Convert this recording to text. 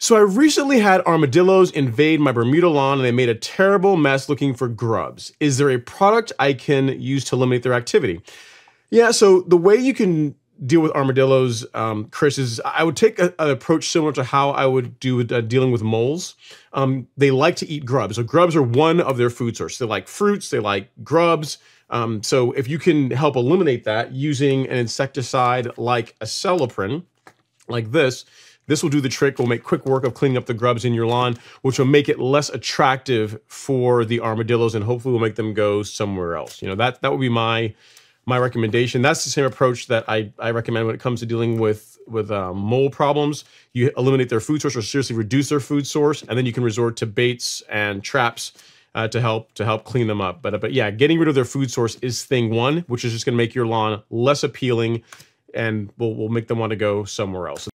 So I recently had armadillos invade my Bermuda lawn and they made a terrible mess looking for grubs. Is there a product I can use to eliminate their activity? Yeah, so the way you can deal with armadillos, um, Chris, is I would take a, an approach similar to how I would do with, uh, dealing with moles. Um, they like to eat grubs. So grubs are one of their food sources. They like fruits, they like grubs. Um, so if you can help eliminate that using an insecticide like acelepryn, like this, this will do the trick. We'll make quick work of cleaning up the grubs in your lawn, which will make it less attractive for the armadillos, and hopefully will make them go somewhere else. You know that that would be my my recommendation. That's the same approach that I, I recommend when it comes to dealing with with uh, mole problems. You eliminate their food source or seriously reduce their food source, and then you can resort to baits and traps uh, to help to help clean them up. But but yeah, getting rid of their food source is thing one, which is just going to make your lawn less appealing, and will will make them want to go somewhere else.